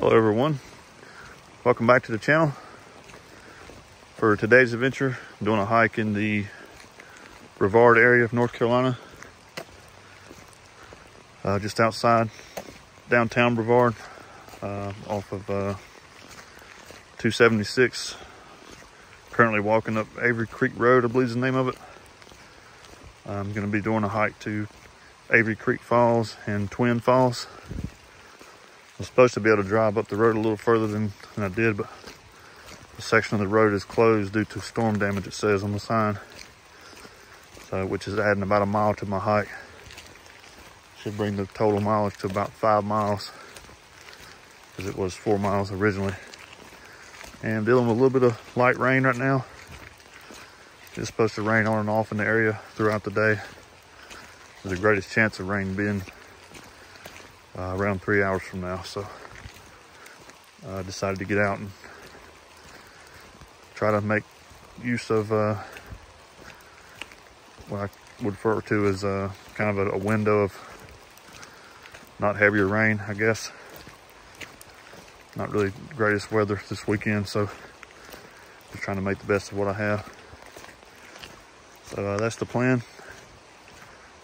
Hello everyone, welcome back to the channel. For today's adventure, I'm doing a hike in the Brevard area of North Carolina. Uh, just outside downtown Brevard, uh, off of uh, 276. Currently walking up Avery Creek Road, I believe is the name of it. I'm gonna be doing a hike to Avery Creek Falls and Twin Falls. Was supposed to be able to drive up the road a little further than, than I did, but the section of the road is closed due to storm damage, it says on the sign. So, which is adding about a mile to my hike. Should bring the total mileage to about five miles, because it was four miles originally. And dealing with a little bit of light rain right now. It's supposed to rain on and off in the area throughout the day. There's the greatest chance of rain being uh, around three hours from now. So I decided to get out and try to make use of uh, what I would refer to as uh, kind of a, a window of not heavier rain, I guess. Not really greatest weather this weekend, so just trying to make the best of what I have. So uh, that's the plan.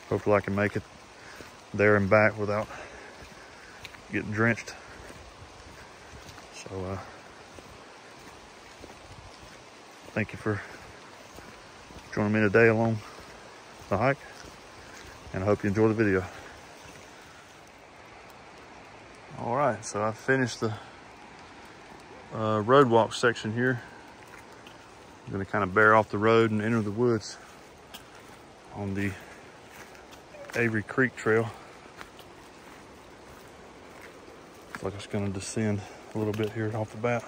Hopefully I can make it there and back without getting drenched. So uh, thank you for joining me today along the hike and I hope you enjoy the video. All right, so I finished the uh, road walk section here. I'm gonna kind of bear off the road and enter the woods on the Avery Creek Trail. Looks like it's gonna descend a little bit here off the bat.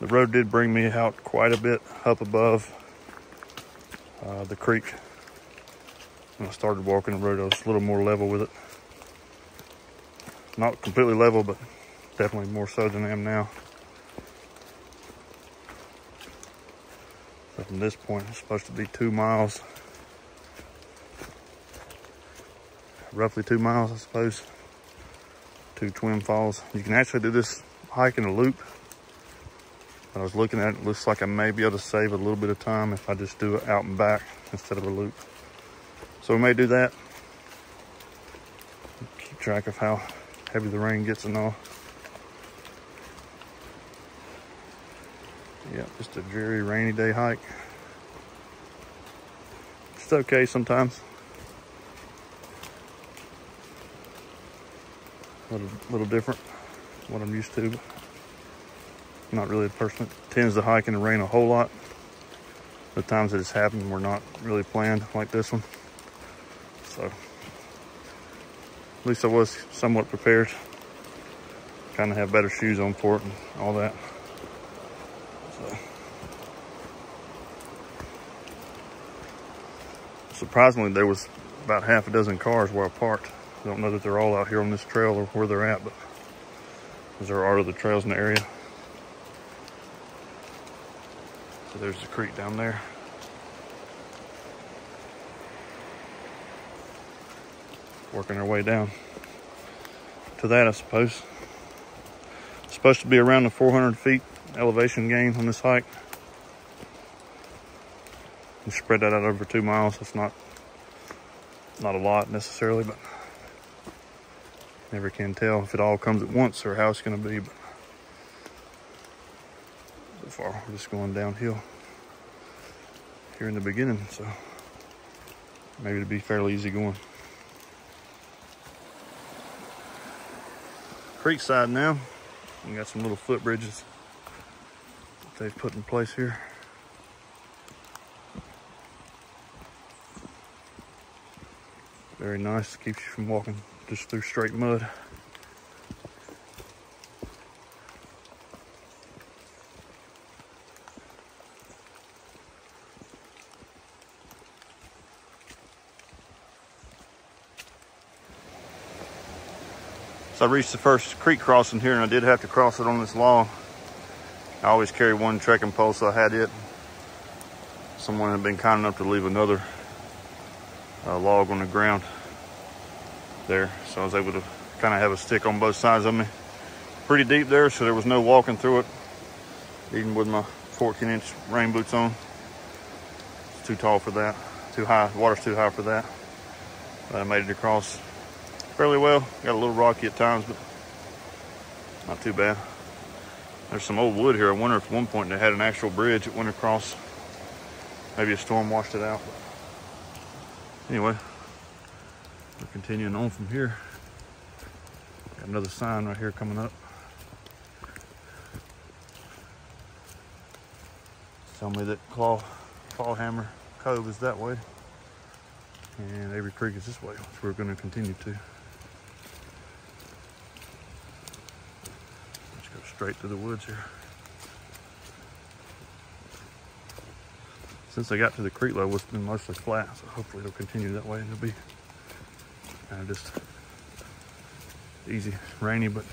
The road did bring me out quite a bit up above uh, the creek. When I started walking the road, I was a little more level with it. Not completely level, but definitely more so than I am now. So from this point, it's supposed to be two miles. Roughly two miles, I suppose, to Twin Falls. You can actually do this hike in a loop. I was looking at it, it looks like I may be able to save a little bit of time if I just do it out and back instead of a loop. So we may do that. Keep track of how heavy the rain gets and all. Yeah, just a dreary rainy day hike. It's okay sometimes. A little, little different what I'm used to. Not really a person that tends to hike in the rain a whole lot. The times that it's happened were not really planned like this one. So at least I was somewhat prepared. Kind of have better shoes on for it and all that. So. Surprisingly, there was about half a dozen cars where I parked. I don't know that they're all out here on this trail or where they're at, but is there are other trails in the area. So there's the creek down there. Working our way down to that, I suppose. It's supposed to be around the 400 feet elevation gain on this hike. And spread that out over two miles. That's not not a lot necessarily, but never can tell if it all comes at once or how it's going to be. But so far, we're just going downhill here in the beginning, so maybe it'll be fairly easy going. Creek side now. We got some little footbridges that they've put in place here. Very nice, keeps you from walking just through straight mud. So I reached the first creek crossing here and I did have to cross it on this log. I always carry one trekking pole, so I had it. Someone had been kind enough to leave another uh, log on the ground there. So I was able to kind of have a stick on both sides of me. pretty deep there, so there was no walking through it, even with my 14 inch rain boots on. It's too tall for that, too high, water's too high for that. But I made it across fairly well. Got a little rocky at times, but not too bad. There's some old wood here. I wonder if at one point they had an actual bridge that went across. Maybe a storm washed it out. Anyway, we're continuing on from here. Got another sign right here coming up. Tell me that Claw, Clawhammer Cove is that way. And Avery Creek is this way, which we're going to continue to. Let's go straight to the woods here. Since I got to the creek level, it's been mostly flat, so hopefully it'll continue that way and it'll be kind of just easy, rainy, but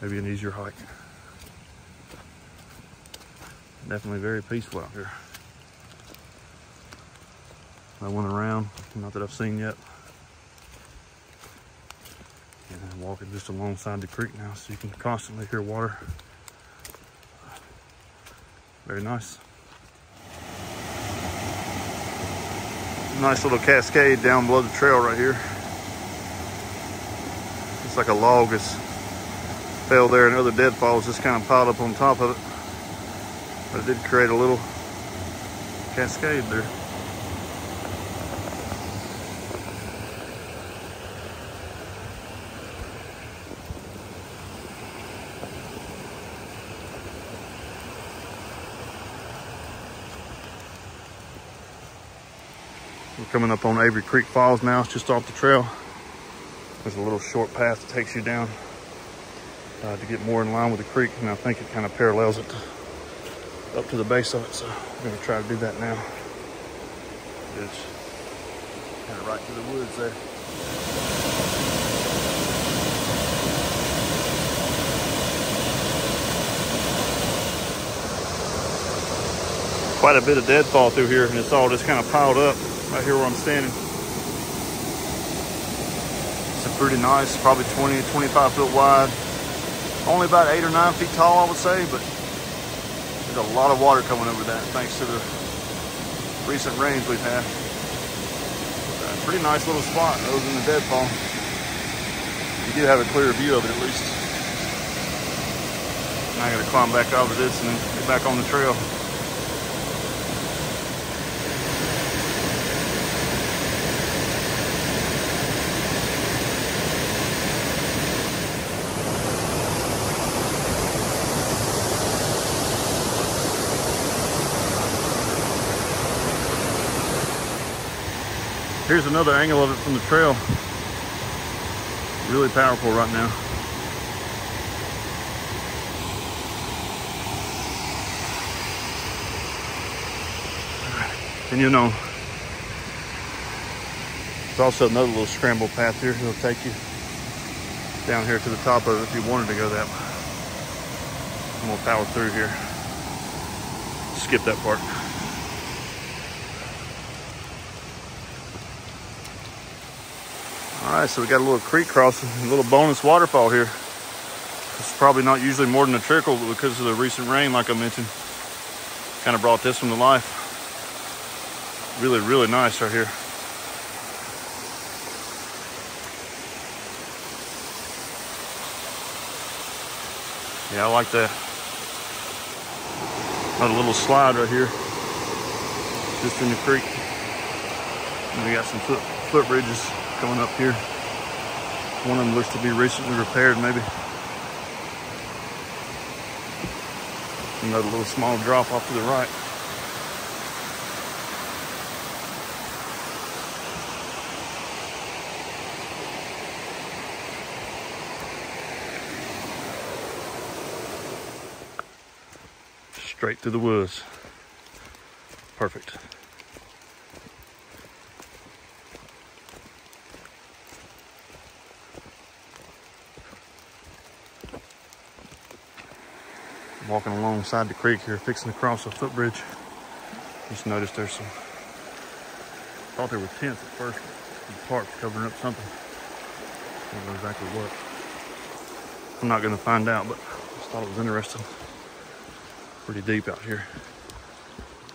maybe an easier hike. Definitely very peaceful out here. No one around, not that I've seen yet. And I'm walking just alongside the creek now, so you can constantly hear water. Very nice. Nice little cascade down below the trail right here. It's like a log has fell there and other deadfalls just kind of piled up on top of it. But it did create a little cascade there. Coming up on Avery Creek Falls now. It's just off the trail. There's a little short path that takes you down uh, to get more in line with the creek. And I think it kind of parallels it up to the base of it. So we're gonna try to do that now. It's kind of right through the woods there. Quite a bit of deadfall through here and it's all just kind of piled up right here where I'm standing. It's a pretty nice, probably 20, to 25 foot wide. Only about eight or nine feet tall, I would say, but there's a lot of water coming over that thanks to the recent rains we've had. Uh, pretty nice little spot other in the deadfall. You do have a clear view of it at least. Now I gotta climb back over this and then get back on the trail. Here's another angle of it from the trail. Really powerful right now. And you know, there's also another little scramble path here. It'll take you down here to the top of it if you wanted to go that way. I'm gonna power through here. Skip that part. Right, so we got a little creek crossing, a little bonus waterfall here. It's probably not usually more than a trickle, but because of the recent rain, like I mentioned, kind of brought this one to life. Really, really nice right here. Yeah, I like that. Got a little slide right here, just in the creek. And we got some foot, foot bridges coming up here. One of them looks to be recently repaired, maybe. Another little small drop off to the right. Straight through the woods. Perfect. Walking alongside the creek here, fixing to cross a footbridge. Just noticed there's some, thought there were tents at first, the park's covering up something. I don't know exactly what. I'm not gonna find out, but just thought it was interesting. Pretty deep out here.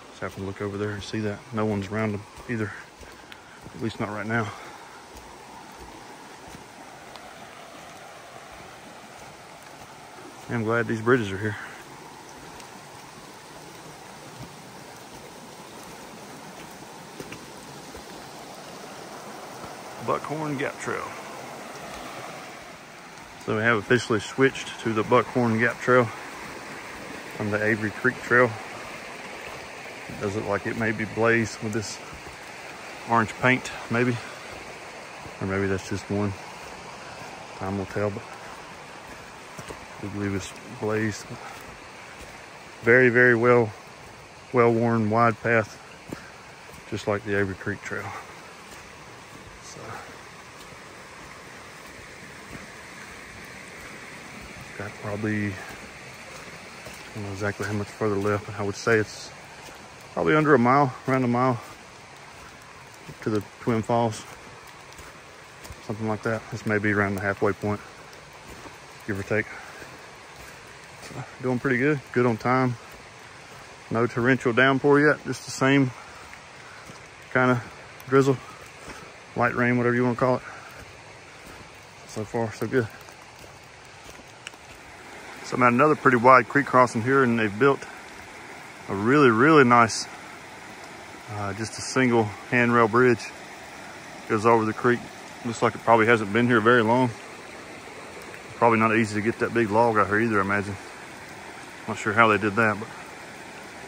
Just have to look over there and see that. No one's around them either. At least not right now. I'm glad these bridges are here. Buckhorn Gap Trail. So we have officially switched to the Buckhorn Gap Trail from the Avery Creek Trail. It does look like it may be blazed with this orange paint, maybe. Or maybe that's just one. Time will tell, but I believe it's blazed. Very, very well, well-worn wide path, just like the Avery Creek Trail. Got probably, I don't know exactly how much further left, but I would say it's probably under a mile, around a mile to the Twin Falls. Something like that. This may be around the halfway point, give or take. So, doing pretty good, good on time. No torrential downpour yet, just the same kind of drizzle, light rain, whatever you want to call it. So far, so good. So I'm at another pretty wide creek crossing here and they've built a really, really nice, uh, just a single handrail bridge. Goes over the creek. Looks like it probably hasn't been here very long. Probably not easy to get that big log out here either, I imagine. Not sure how they did that, but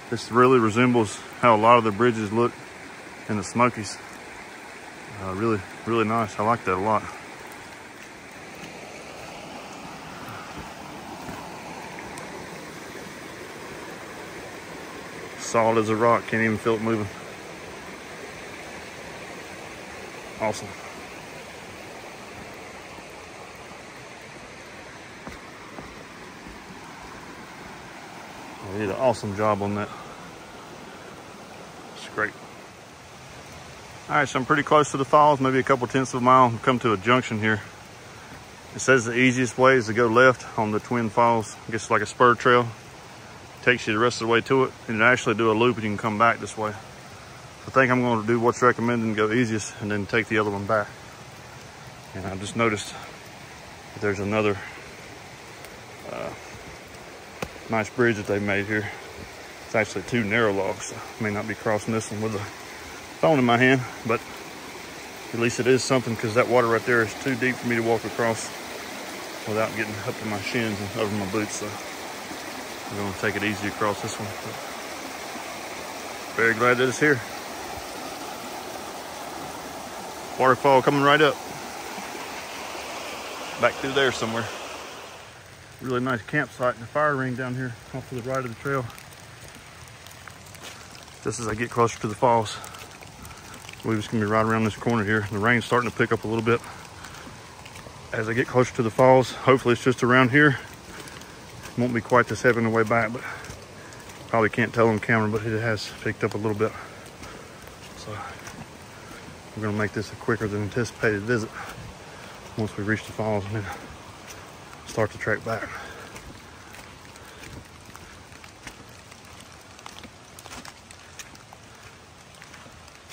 this really resembles how a lot of the bridges look in the Smokies. Uh, really, really nice. I like that a lot. Solid as a rock, can't even feel it moving. Awesome. They did an awesome job on that. It's great. All right, so I'm pretty close to the falls, maybe a couple tenths of a mile. Come to a junction here. It says the easiest way is to go left on the Twin Falls. I guess like a spur trail. Takes you the rest of the way to it. And actually do a loop and you can come back this way. I think I'm gonna do what's recommended and go easiest and then take the other one back. And I just noticed that there's another uh, nice bridge that they made here. It's actually two narrow logs, so I may not be crossing this one with a phone in my hand, but at least it is something because that water right there is too deep for me to walk across without getting up to my shins and over my boots. So I'm gonna take it easy across this one. Very glad that it's here. Waterfall coming right up. Back through there somewhere. Really nice campsite and a fire ring down here off to the right of the trail. Just as I get closer to the falls. I believe it's gonna be right around this corner here. The rain's starting to pick up a little bit. As I get closer to the falls, hopefully it's just around here. Won't be quite this heavy on the way back, but probably can't tell on camera, but it has picked up a little bit. So we're gonna make this a quicker than anticipated visit once we reach the falls and then start the trek back.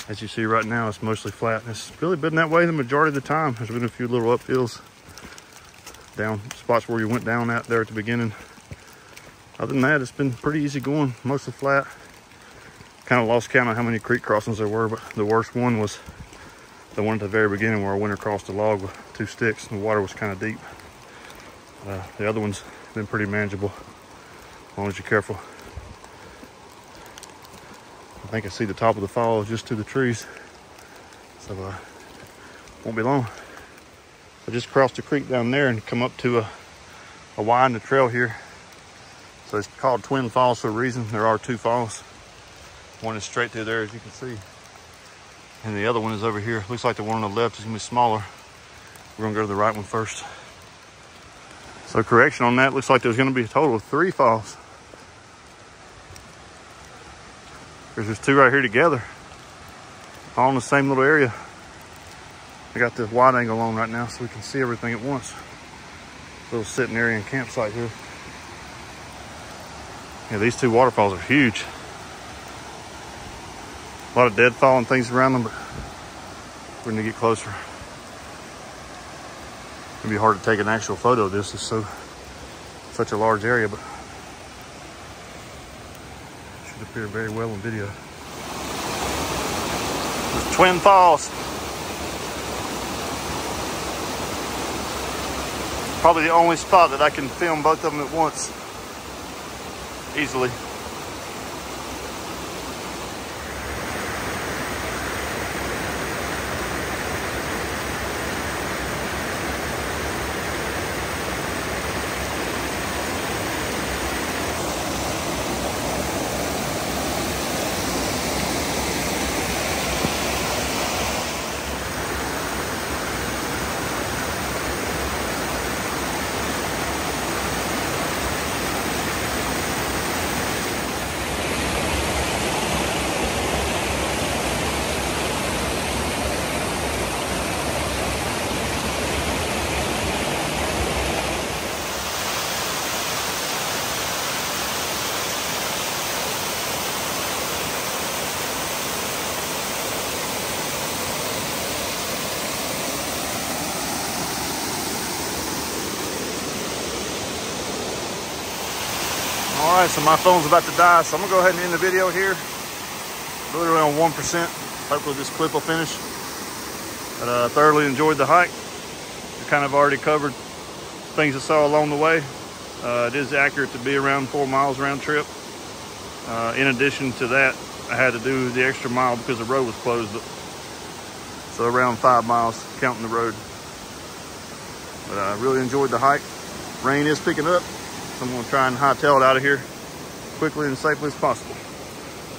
As you see right now, it's mostly flat. It's really been that way the majority of the time. There's been a few little uphills down spots where you went down out there at the beginning. Other than that, it's been pretty easy going, mostly flat. Kind of lost count of how many creek crossings there were, but the worst one was the one at the very beginning where I went across the log with two sticks and the water was kind of deep. Uh, the other one's been pretty manageable, as long as you're careful. I think I see the top of the falls just to the trees. So uh, won't be long. I just crossed the creek down there and come up to a, a the trail here. So it's called Twin Falls for a reason. There are two falls. One is straight through there, as you can see. And the other one is over here. Looks like the one on the left is gonna be smaller. We're gonna go to the right one first. So correction on that, looks like there's gonna be a total of three falls. There's two right here together. All in the same little area. I got this wide angle on right now so we can see everything at once. Little sitting area and campsite here. Yeah, these two waterfalls are huge. A lot of deadfall and things around them, but we're gonna get closer. It'd be hard to take an actual photo of this. It's so such a large area, but should appear very well in video. There's Twin Falls. Probably the only spot that I can film both of them at once easily. All right, so my phone's about to die, so I'm gonna go ahead and end the video here. Literally on 1%. Hopefully this clip will finish. But uh, thoroughly enjoyed the hike. We kind of already covered things I saw along the way. Uh, it is accurate to be around four miles round trip. Uh, in addition to that, I had to do the extra mile because the road was closed. But, so around five miles counting the road. But I really enjoyed the hike. Rain is picking up. I'm gonna try and hightail it out of here quickly and safely as possible.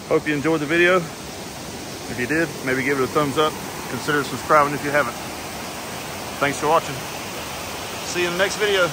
Hope you enjoyed the video. If you did, maybe give it a thumbs up. Consider subscribing if you haven't. Thanks for watching. See you in the next video.